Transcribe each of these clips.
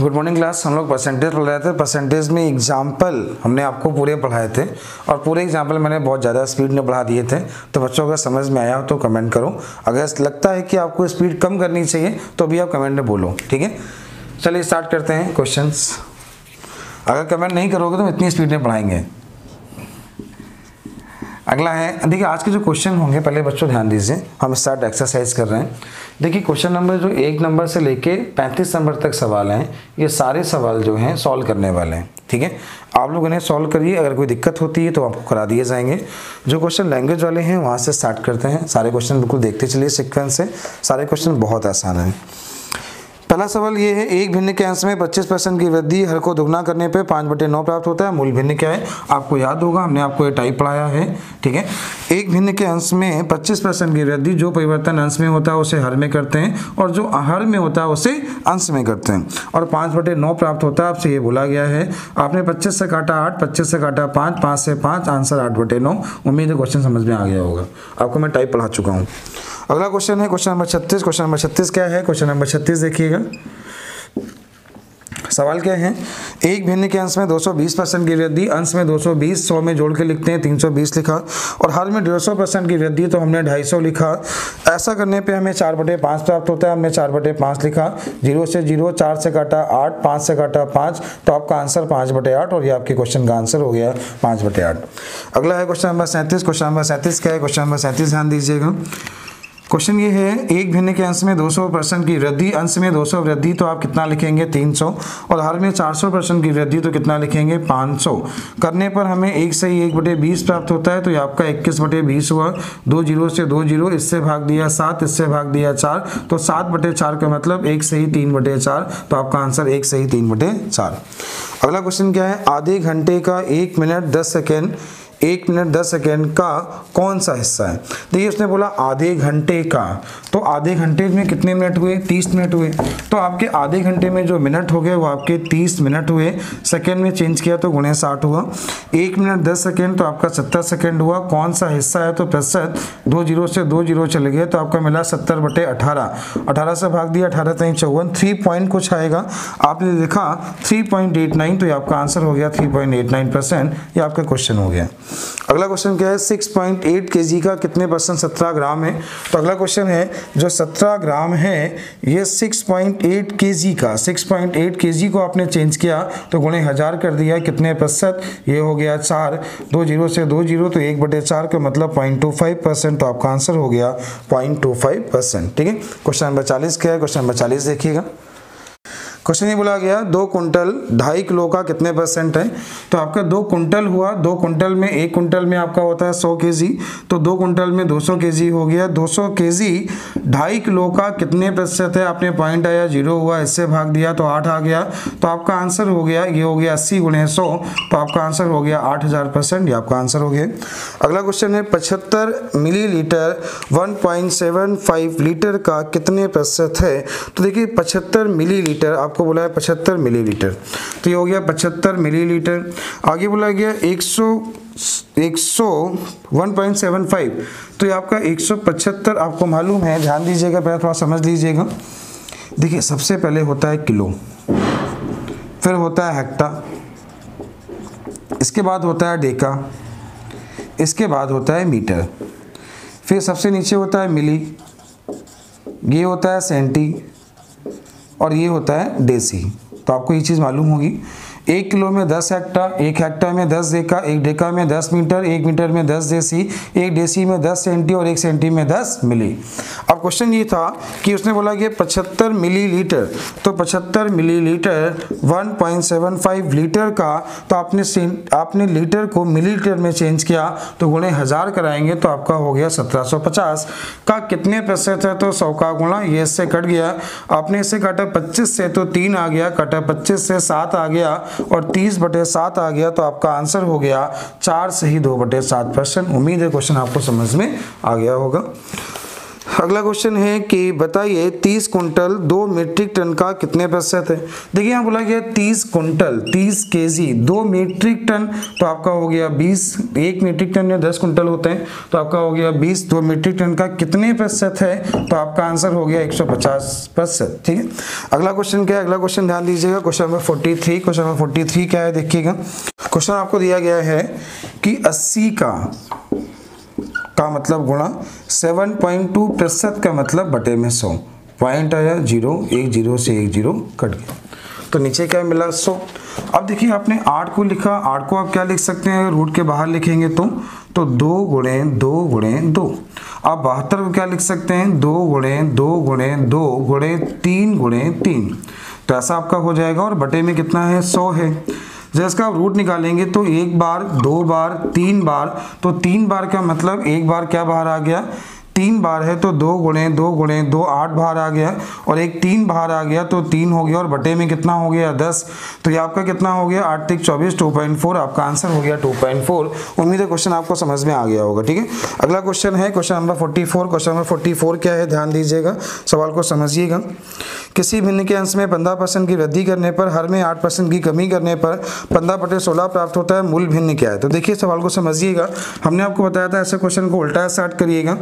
Good morning class हम लोग percentage पढ़ रहे थे। परसेंटेज में एग्ज़ाम्पल हमने आपको पूरे पढ़ाए थे और पूरे एग्ज़ाम्पल मैंने बहुत ज़्यादा स्पीड में पढ़ा दिए थे। तो बच्चों, अगर समझ में आया हो तो कमेंट करो। अगर लगता है कि आपको स्पीड कम करनी चाहिए तो भी आप कमेंट में बोलो, ठीक है? चलिए स्टार्ट करते हैं क्वेश्चन अगर कमेंट नहीं करोगे तो इतनी स्पीड में पढ़ाएँगे। अगला है, देखिए आज के जो क्वेश्चन होंगे, पहले बच्चों ध्यान दीजिए। हम स्टार्ट एक्सरसाइज कर रहे हैं। देखिए क्वेश्चन नंबर जो एक नंबर से लेके पैंतीस नंबर तक सवाल हैं, ये सारे सवाल जो हैं सॉल्व करने वाले हैं, ठीक है? आप लोग इन्हें सॉल्व करिए, अगर कोई दिक्कत होती है तो आपको करा दिए जाएँगे। जो क्वेश्चन लैंग्वेज वाले हैं, वहाँ से स्टार्ट करते हैं। सारे क्वेश्चन बिल्कुल देखते चलिए सिक्वेंस से। सारे क्वेश्चन बहुत आसान हैं। पहला सवाल ये है, एक भिन्न के अंश में 25 परसेंट की वृद्धि हर को दुगना करने पे पाँच बटे नौ प्राप्त होता है। मूल भिन्न क्या है? आपको याद होगा, हमने आपको ये टाइप पढ़ाया है, ठीक है? एक भिन्न के अंश में 25 परसेंट की वृद्धि जो परिवर्तन अंश में होता है, उसे हर में करते हैं और जो हर में होता है, उसे अंश में करते हैं। और पाँच बटे नौ प्राप्त होता है, आपसे ये बोला गया है। आपने पच्चीस से काटा आठ, पच्चीस से काटा पाँच पाँच से पाँच, आंसर आठ बटे नौ। उम्मीद है क्वेश्चन समझ में आ गया होगा। आपको मैं टाइप पढ़ा चुका हूँ। अगला क्वेश्चन है क्वेश्चन नंबर छत्तीस। क्वेश्चन नंबर छत्तीस क्या है? क्वेश्चन नंबर छत्तीस देखिएगा। सवाल क्या है? एक भिन्न के अंश में 220 परसेंट की वृद्धि, अंश में 220 सौ में जोड़ के लिखते हैं 320 लिखा। और हर में 150 परसेंट की वृद्धि तो हमने 250 लिखा। ऐसा करने पे हमें चार बटे पाँच प्राप्त होता है, हमने चार बटे पाँच लिखा। ज़ीरो से ज़ीरो, चार से काटा आठ, पाँच से काटा पाँच तो आपका आंसर पाँच बटे आठ, और ये आपके क्वेश्चन का आंसर हो गया पाँच बटे आठ। अगला है क्वेश्चन नंबर सैंतीस। क्वेश्चन नंबर सैंतीस क्या है? क्वेश्चन नंबर सैंतीस ध्यान दीजिएगा। क्वेश्चन ये है, एक भिन्न के अंश में 200 परसेंट की वृद्धि, अंश में 200 वृद्धि तो आप कितना लिखेंगे? 300 और हर में 400 परसेंट की वृद्धि तो कितना लिखेंगे? 500 करने पर हमें एक से ही एक बटे बीस प्राप्त होता है तो ये आपका इक्कीस बटे बीस हुआ। दो ज़ीरो से दो ज़ीरो, इससे भाग दिया सात, इससे भाग दिया चार। तो सात बटे चार का मतलब एक से ही तीन बटे चार। तो आपका आंसर एक से ही तीन बटे चार। अगला क्वेश्चन क्या है? आधे घंटे का एक मिनट दस सेकेंड। एक मिनट दस सेकेंड का कौन सा हिस्सा है? देखिए, उसने बोला आधे घंटे का। तो आधे घंटे में कितने मिनट हुए? तीस मिनट हुए। तो आपके आधे घंटे में जो मिनट हो गए, वो आपके तीस मिनट हुए। सेकेंड में चेंज किया तो गुणे साठ हुआ। एक मिनट दस सेकेंड तो आपका सत्तर सेकेंड हुआ। कौन सा हिस्सा है? तो प्रतिशत दो ज़ीरो से दो ज़ीरो चले गए तो आपका मिला सत्तर बटे अठारह। अठारह से भाग दिया, अठारह तीन चौवन। थ्री पॉइंट कुछ आएगा। आपने लिखा थ्री पॉइंट एट नाइन तो ये आपका आंसर हो गया three point eight nine percent. ये आपका क्वेश्चन हो गया। अगला क्वेश्चन क्या है? 6.8 केजी का कितने परसेंट 17 ग्राम है? तो अगला क्वेश्चन है, जो 17 ग्राम है, ये 6.8 केजी का 6.8 केजी को आपने चेंज किया तो गुणे हज़ार कर दिया, कितने प्रतिशत? ये हो गया चार, दो ज़ीरो से दो ज़ीरो तो एक बटे चार का मतलब पॉइंट टू फाइव परसेंट तो आपका आंसर हो गया पॉइंट टू फाइव परसेंट ठीक है? क्वेश्चन नंबर चालीस क्या है? क्वेश्चन नंबर चालीस देखिएगा। क्वेश्चन ये बोला गया, दो कुंटल ढाई किलो का कितने परसेंट है? तो आपका दो कुंटल हुआ, दो कुंटल में एक कुंटल में आपका होता है सौ के तो दो कुंटल में दो सौ के हो गया। दो सौ के ढाई किलो का कितने प्रतिशत है? आपने पॉइंट आया ज़ीरो हुआ, इससे भाग दिया तो आठ आ गया। तो आपका आंसर हो गया, ये हो गया अस्सी गुणे सौ तो आपका आंसर हो गया आठ हज़ार परसेंट ये आपका आंसर हो गया। अगला क्वेश्चन है, पचहत्तर मिलीलीटर 1.75 लीटर का कितने प्रतिशत है? तो देखिए, पचहत्तर मिलीलीटर आपको आपको बोला है पचहत्तर मिलीलीटर। तो ये हो गया पचहत्तर मिलीलीटर। आगे बोला गया एक सौ एक सौ वन पॉइंट सेवन फाइव। तो ये आपका एक सौ पचहत्तर आपको मालूम है। ध्यान दीजिएगा, पहले थोड़ा समझ लीजिएगा। देखिए, सबसे पहले होता है किलो, फिर होता है हेक्टा, इसके बाद होता है डेका, इसके बाद होता है मीटर, फिर सबसे नीचे होता है मिली, ये होता है सेंटी और ये होता है देसी। तो आपको ये चीज़ मालूम होगी। एक किलो में दस हेक्टा एक हेक्टा में दस डेका एक डेका में दस मीटर, एक मीटर में दस देसी, एक देसी में दस सेंटी और एक सेंटी में दस मिली। क्वेश्चन ये था कि उसने बोला कि पचहत्तर मिलीलीटर तो पचहत्तर मिलीलीटर 1.75 लीटर का तो आपने आपने लीटर को मिलीलीटर में चेंज किया तो गुणे हज़ार कराएँगे तो आपका हो गया 1750 का कितने प्रतिशत है तो सौ का गुणा, ये इससे कट गया। आपने इसे काटा 25 से तो तीन आ गया, कटा 25 से सात आ गया, और तीस बटे सात आ गया तो आपका आंसर हो गया चार से ही दो बटे उम्मीद है क्वेश्चन आपको समझ में आ गया होगा। अगला क्वेश्चन है कि बताइए 30 कुंटल दो मीट्रिक टन का कितने प्रतिशत है? देखिए, यहाँ बोला गया 30 कुंटल 30 केजी दो मीट्रिक टन तो आपका हो गया 20 एक मीट्रिक टन या 10 कुंटल होते हैं तो आपका हो गया 20 दो मीट्रिक टन का कितने प्रतिशत है? तो आपका आंसर हो गया 150 प्रतिशत, ठीक है? अगला क्वेश्चन क्या है? अगला क्वेश्चन ध्यान दीजिएगा question number forty three question number forty three क्या है, देखिएगा। क्वेश्चन आपको दिया गया है कि अस्सी का का मतलब गुणा 7.2 प्रतिशत का मतलब बटे में 100 पॉइंट आया ज़ीरो एक ज़ीरो से एक ज़ीरो कट गया। तो नीचे क्या मिला 100 अब देखिए आपने आठ को लिखा, आठ को आप क्या लिख सकते हैं? रूट के बाहर लिखेंगे तो तो दो गुणे दो गुणे दो। आप बहत्तर को क्या लिख सकते हैं? दो गुणे दो गुणे दो गुणे तीन गुणे तीन। तो ऐसा आपका हो जाएगा और बटे में कितना है? सौ है। जब इसका आप रूट निकालेंगे तो एक बार, दो बार, तीन बार तो तीन बार का मतलब एक बार क्या बाहर आ गया? तीन बार है तो दो गुणे दो गुणे, दो आठ बाहर आ गया और एक तीन बाहर आ गया तो तीन हो गया और बटे में कितना हो गया? दस। तो ये आपका कितना हो गया? आठ तिक चौबीस टू पॉइंट फोर आपका आंसर हो गया टू पॉइंट फोर उम्मीद है क्वेश्चन आपको समझ में आ गया होगा, ठीक है? अगला क्वेश्चन है, question number forty four question number forty four क्या है? ध्यान दीजिएगा, सवाल को समझिएगा। किसी भिन्न के अंश में पंद्रह परसेंट की वृद्धि करने पर, हर में आठ परसेंट की कमी करने पर पंद्रह बटे सोलह प्राप्त होता है, मूल भिन्न क्या है? तो देखिए, सवाल को समझिएगा। हमने आपको बताया था ऐसे क्वेश्चन को उल्टा स्टार्ट करिएगा।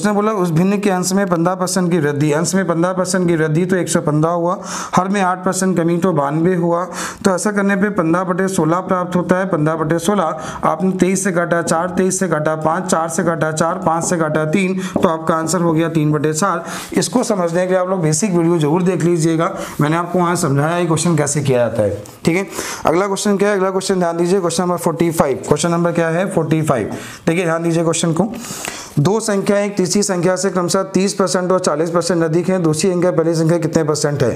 उसने बोला, उस भिन्न के अंश में पंद्रह परसेंट की वृद्धि। अंश में पंद्रह परसेंट की वृद्धि तो एक सौ पंद्रह हुआ, हर में आठ परसेंट कमी तो बानवे हुआ। तो ऐसा करने पर पंद्रह बटे सोलह प्राप्त होता है, पंद्रह बटे सोलह। आपने तेईस से काटा चार, तेईस से काटा पाँच, चार से काटा चार, पाँच से काटा तीन तो आपका आंसर हो गया तीन बटे चार इसको समझने के लिए आप लोग बेसिक वीडियो ज़रूर देख लीजिएगा। मैंने आपको वहाँ समझाया ये क्वेश्चन कैसे किया जाता है, ठीक है? अगला क्वेश्चन क्या है? अगला क्वेश्चन ध्यान दीजिए question number forty question number क्या है? फोर्टी देखिए, ध्यान दीजिए क्वेश्चन को। दो संख्या एक तीसरी संख्या से क्रमशः तीस परसेंट और चालीस परसेंट अधिक है। दूसरी संख्या, पहली संख्या कितने परसेंट है?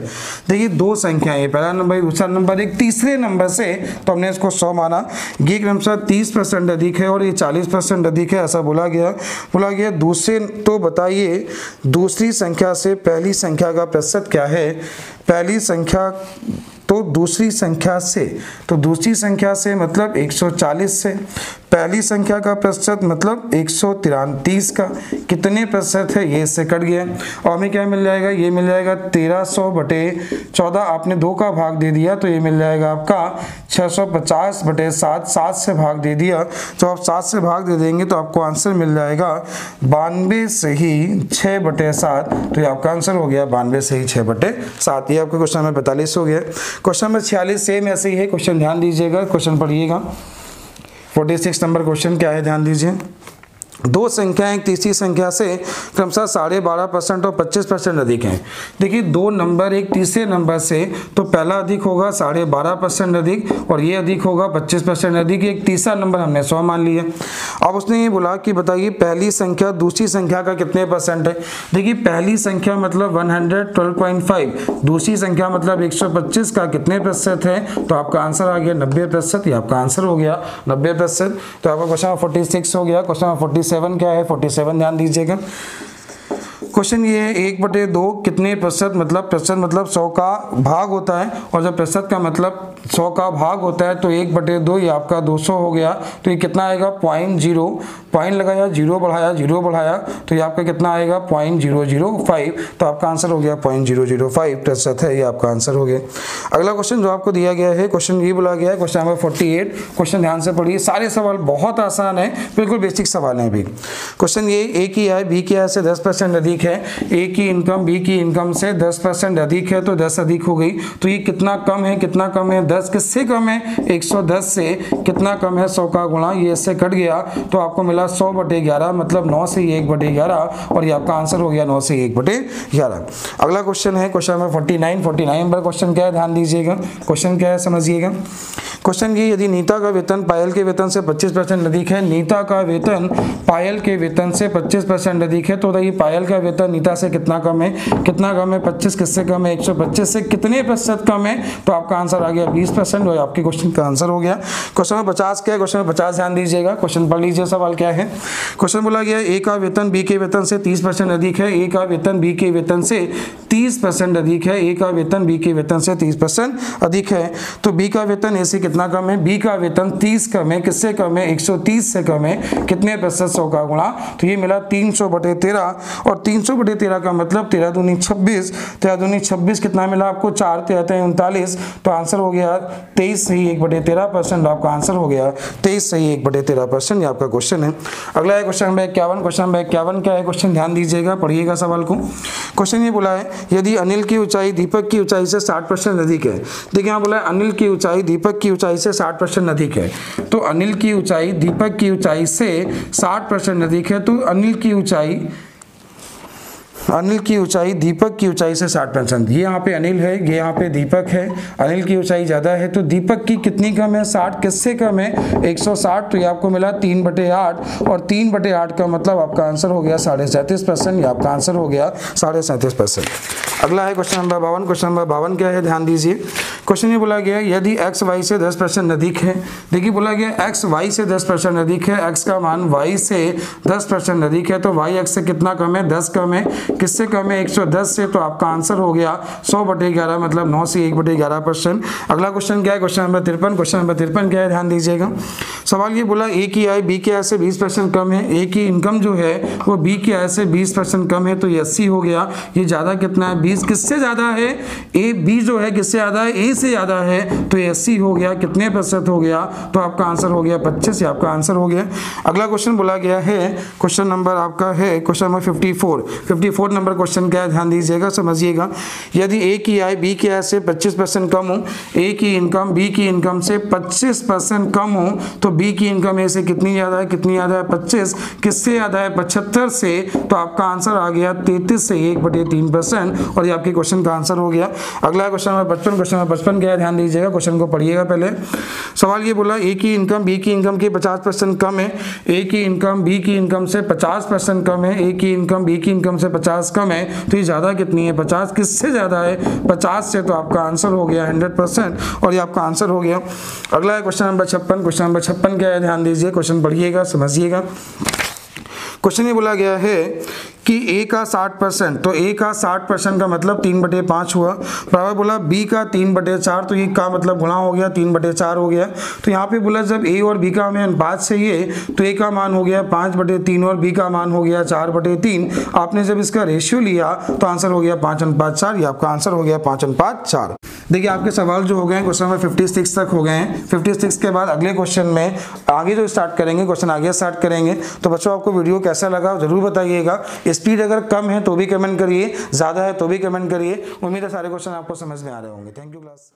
देखिए, दो संख्याएँ पहला नंबर, दूसरा नंबर, एक तीसरे नंबर से तो हमने इसको सौ माना। ये क्रमशः तीस परसेंट अधिक है और ये चालीस परसेंट अधिक है, ऐसा बोला गया। बोला गया, दूसरे तो बताइए, दूसरी संख्या से पहली संख्या का प्रतिशत क्या है? पहली संख्या तो दूसरी संख्या से तो दूसरी संख्या से मतलब 140 से पहली संख्या का प्रतिशत मतलब एक का। कितने प्रतिशत है, ये इससे कट गया। और हमें क्या मिल जाएगा? ये मिल जाएगा 1300 बटे 14 आपने दो का भाग दे दिया तो ये मिल जाएगा आपका 650 बटे सात। सात से भाग दे दिया। तो आप सात से भाग दे देंगे तो आपको आंसर मिल जाएगा बानवे से ही छः बटे सात। तो ये आपका आंसर हो गया बानवे से ही छः बटे सात। ये आपका क्वेश्चन नंबर पैंतालीस हो गया। क्वेश्चन नंबर छियालीस सेम ऐसे ही है। क्वेश्चन ध्यान दीजिएगा, क्वेश्चन पढ़िएगा। फोर्टी सिक्स नंबर क्वेश्चन क्या है? ध्यान दीजिए। दो संख्याएँ तीसरी संख्या से क्रमशः साढ़े बारह परसेंट और पच्चीस परसेंट अधिक हैं। देखिए, दो नंबर एक तीसरे नंबर से तो पहला अधिक होगा साढ़े बारह परसेंट अधिक और ये अधिक होगा पच्चीस परसेंट अधिक। एक तीसरा नंबर हमने सौ मान लिया। अब उसने ये बोला कि बताइए, पहली संख्या दूसरी संख्या का कितने परसेंट है? देखिए, पहली संख्या मतलब वन दूसरी संख्या मतलब एक सौ पच्चीस का कितने प्रतिशत है? तो आपका आंसर आ गया नब्बे प्रतिशत ये आपका आंसर हो गया नब्बे तो आपका क्वेश्चन फोर्टी हो गया, क्वेश्चन फोर्टी सेवन क्या है? फोर्टी सेवन ध्यान दीजिएगा। क्वेश्चन ये है, एक बटे दो कितने प्रतिशत मतलब प्रतिशत मतलब सौ का भाग होता है? और जब प्रतिशत का मतलब सौ का भाग होता है तो एक बटे दो ये आपका दो सौ हो गया। तो ये कितना आएगा? पॉइंट ज़ीरो पॉइंट लगाया, ज़ीरो बढ़ाया ज़ीरो बढ़ाया तो ये आपका कितना आएगा? Point zero zero five. तो आपका आंसर हो गया पॉइंट ज़ीरो ज़ीरो फाइव। प्रतिशत है, ये आपका आंसर हो गया। अगला क्वेश्चन जो आपको दिया गया है क्वेश्चन ये बोला गया है question number forty eight question ध्यान से पढ़िए, सारे सवाल बहुत आसान है, बिल्कुल बेसिक सवाल है अभी। क्वेश्चन ये ए की आय बी की आय से दस परसेंट अधिक है। ए की इनकम बी की इनकम से दस परसेंट अधिक है तो दस अधिक हो गई। तो ये कितना कम है, कितना कम है? दस किससे कम है? एक सौ दस से। कितना कम है? सौ का गुणा, ये इससे कट गया। तो आपको मिला सौ बटे ग्यारह मतलब नौ से एक बटे ग्यारह, और ये आपका आंसर हो गया नौ से एक बटे ग्यारह। अगला क्वेश्चन है question number forty nine forty nine number question क्या है? ध्यान दीजिएगा। क्वेश्चन क्या है? समझिएगा। क्वेश्चन ये यदि नीता का वेतन पायल के वेतन से 25 परसेंट अधिक है, नीता का वेतन पायल के वेतन से 25 परसेंट अधिक है तो बताइए पायल का वेतन नीता से कितना कम है? कितना कम है? 25 किससे कम है? 125 से कितने प्रतिशत कम है? तो आपका आंसर आ गया 20 परसेंट और आपके क्वेश्चन का आंसर हो गया। क्वेश्चन में पचास क्या है? क्वेश्चन में पचास ध्यान दीजिएगा। क्वेश्चन पढ़ लीजिए, सवाल क्या है? क्वेश्चन बोला गया ए का वेतन बी के वेतन से तीस अधिक है, ए का वेतन बी के वेतन से तीस अधिक है, ए का वेतन बी के वेतन से तीस अधिक है। तो बी का वेतन ए से कितना कम है? बी का वेतन 30 कम है। किससे कम है? 130 से कम है। कितने प्रतिशत सौ का गुणा। तो ये मिला 300 बटे तेरह। और 300 बटे तेरह का मतलब तेरह दूनी छब्बीस। तेरह दूनी छब्बीस कितना मिला आपको? चार। तेरह उनतालीस। तो आंसर हो गया तेईस सही एक बटे तेरह परसेंट। आपका आंसर हो गया तेईस सही एक बटे तेरह परसेंट। ये आपका क्वेश्चन है। अगला है क्वेश्चन नंबर इक्यावन। क्वेश्चन नंबर इक्यावन क्या है? क्वेश्चन ध्यान दीजिएगा। पढ़िएगा सवाल को। क्वेश्चन ये बोला है, यदि अनिल की ऊंचाई दीपक की ऊंचाई से साठ परसेंट अधिक है। देखिए यहाँ बोला है, अनिल की ऊंचाई दीपक की से साठ परसेंट अधिक है। तो अनिल की ऊंचाई, दीपक की ऊंचाई से साठ परसेंट अधिक है। तो अनिल की ऊंचाई, अनिल की ऊंचाई, दीपक की ऊंचाई से 60 परसेंट ये यहाँ पे अनिल है, ये यहाँ पे दीपक है। अनिल की ऊंचाई ज़्यादा है तो दीपक की कितनी कम है? 60 किससे कम है? 160 तो ये आपको मिला तीन बटे आठ। और तीन बटे आठ का मतलब आपका आंसर हो गया साढ़े सैंतीस परसेंट ये आपका आंसर हो गया साढ़े सैंतीस परसेंट अगला है क्वेश्चन नंबर बावन। क्वेश्चन नंबर बावन क्या है? ध्यान दीजिए। क्वेश्चन ये बोला गया यदि एक्स वाई से दस परसेंट अधिक है, देखिए बोला गया एक्स वाई से दस परसेंट अधिक है एक्स का मान वाई से दस परसेंट अधिक है तो वाई एक्स से कितना कम है? दस कम है। किससे कम है? 110 से तो आपका आंसर हो गया 100 बटे ग्यारह मतलब 9 से 1 बटे ग्यारह परसेंट अगला क्वेश्चन क्या है? क्वेश्चन नंबर तिरपन। क्वेश्चन नंबर तिरपन क्या है? ध्यान दीजिएगा। सवाल ये बोला ए की आय बी के आय से 20 परसेंट कम है। ए की इनकम जो है, वो बी की आय से 20 परसेंट कम है तो ये अस्सी हो गया। ये ज़्यादा कितना है? बीस किससे ज़्यादा है? ए, बी जो है, किससे ज़्यादा है? ए से ज़्यादा है। तो ये अस्सी हो गया, कितने प्रतिशत हो गया? तो आपका आंसर हो गया पच्चीस आपका आंसर हो गया। अगला क्वेश्चन बोला गया है क्वेश्चन नंबर आपका है question number fifty four fifty four number question क्या है? ध्यान दीजिएगा, समझिएगा। यदि ए की आय बी की आय से 25 परसेंट कम हो, ए की इनकम बी की इनकम से 25 परसेंट कम हो तो बी की इनकम ए से कितनी ज़्यादा है? कितनी ज़्यादा है? 25 किससे ज़्यादा है? पचहत्तर से। तो आपका आंसर आ गया तैतीस से एक बटे तीन परसेंट और ये आपके क्वेश्चन का आंसर हो गया। अगला क्वेश्चन नंबर पचपन क्वेश्चन नंबर पचपन क्या ध्यान दीजिएगा क्वेश्चन को पढ़िएगा पहले। सवाल ये बोला ए की इनकम बी की इनकम की पचास परसेंट कम है। ए की इनकम बी की इनकम से पचास परसेंट कम है। ए की इनकम बी की इनकम से पचास कम है। तो ये ज़्यादा कितनी है? पचास किससे ज़्यादा है? पचास से तो आपका आंसर हो गया हंड्रेड परसेंट और ये आपका आंसर हो गया। अगला है क्वेश्चन नंबर छप्पन। क्वेश्चन नंबर छप्पन क्या है? ध्यान दीजिए क्वेश्चन पढ़िएगा, समझिएगा। क्वेश्चन ये बोला गया है कि ए का 60 परसेंट तो ए का 60 परसेंट का मतलब तीन बटे पाँच हुआ। बराबर बोला बी का तीन बटे चार तो ये का मतलब गुणा हो गया, तीन बटे चार हो गया। तो यहाँ पे बोला जब ए और बी का हमें अनुपात चाहिए तो ए का मान हो गया पाँच बटे तीन और बी का मान हो गया चार बटे तीन। आपने जब इसका रेशियो लिया तो आंसर हो गया पाँच अनुपात चार, ये आपका आंसर हो गया पाँच अनुपात चार। देखिए, आपके सवाल जो हो गए हैं क्वेश्चन नंबर 56 तक हो गए हैं। 56 के बाद अगले क्वेश्चन में आगे जो स्टार्ट करेंगे क्वेश्चन आगे स्टार्ट करेंगे। तो बच्चों, आपको वीडियो कैसा लगा ज़रूर बताइएगा। स्पीड अगर कम है तो भी कमेंट करिए, ज़्यादा है तो भी कमेंट करिए। उम्मीद है सारे क्वेश्चन आपको समझ में आ रहे होंगे। Thank you class